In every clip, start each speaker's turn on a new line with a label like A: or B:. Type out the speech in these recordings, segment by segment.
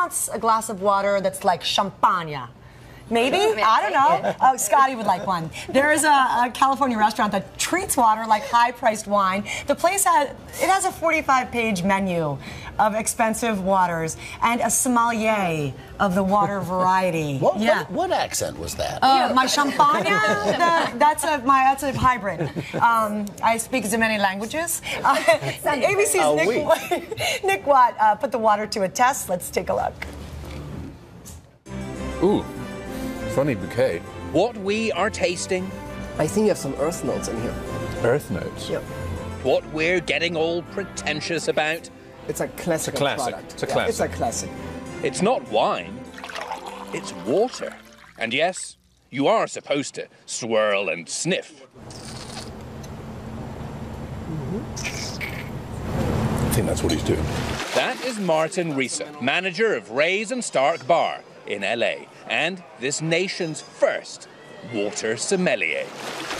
A: wants a glass of water that's like champagne? Maybe?
B: Maybe
A: I don't know. Oh, Scotty would like one. There is a, a California restaurant that treats water like high-priced wine. The place has it has a 45-page menu of expensive waters and a sommelier of the water variety.
C: What,
A: yeah.
C: what, what accent was that?
A: Uh, my champagne, the, that's a my that's a hybrid. Um, I speak as many languages. Uh, ABC's
C: Oh,
A: Nick,
C: oui.
A: Nick Watt uh, put the water to a test. Let's take a look.
D: Ooh, funny bouquet.
E: What we are tasting,
F: I think you have some earth notes in here.
D: Earth notes.
F: Yep.
E: what we're getting all pretentious about,
F: It's a classic
D: classic.
F: product.
D: It's a
F: Yeah, it's a
D: classic.
F: classic.
E: it's not wine, it's water. And yes, you are supposed to swirl and sniff.
D: I think that's what he's doing.
E: That is Martin Riese, manager of Ray's and Stark Bar in LA, and this nation's first water sommelier.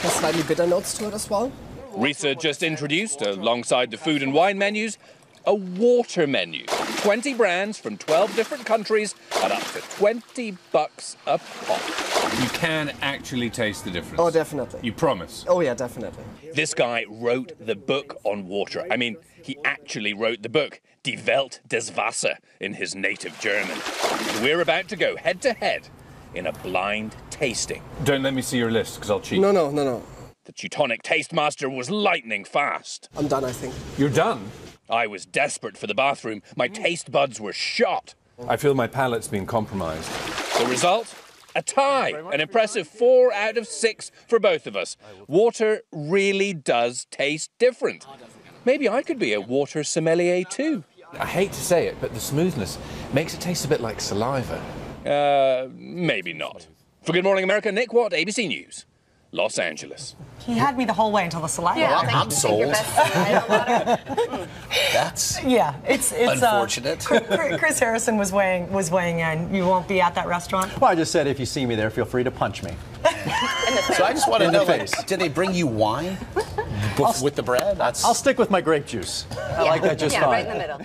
F: Has slightly bitter notes to it as well.
E: Riese just introduced, alongside the food and wine menus, a water menu. 20 brands from 12 different countries at up to 20 bucks a pop.
D: You can actually taste the difference.
F: Oh, definitely.
D: You promise.
F: Oh yeah, definitely.
E: This guy wrote the book on water. I mean, he actually wrote the book, Die Welt des Wasser, in his native German. We're about to go head to head in a blind tasting.
D: Don't let me see your list because I'll cheat.
F: No, no, no, no.
E: The Teutonic Taste Master was lightning fast.
F: I'm done. I think.
D: You're done.
E: I was desperate for the bathroom. My taste buds were shot.
D: I feel my palate's been compromised.
E: The result? A tie. An impressive four out of six for both of us. Water really does taste different. Maybe I could be a water sommelier too.
D: I hate to say it, but the smoothness makes it taste a bit like saliva.
E: Uh, maybe not. For Good Morning America, Nick Watt, ABC News, Los Angeles.
A: He had me the whole way until the saliva.
B: Yeah,
C: Well, I'm
B: you. Take
C: sold.
B: best side of water.
C: That's
A: Yeah, it's it's
C: Unfortunate.
A: Uh, Chris- Chris Harrison was weighing was weighing in. You won't be at that restaurant.
G: Well, I just said if you see me there, feel free to punch me.
C: so. I just want to know, like, did they bring you wine Bef- with the bread? That's
G: I'll stick with my grape juice. I like that just
B: yeah,
G: fine.
B: right in the middle.